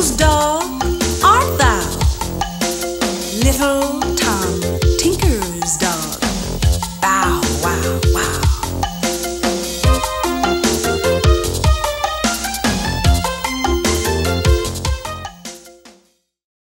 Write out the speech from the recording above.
Whose dog art thou, little Tom?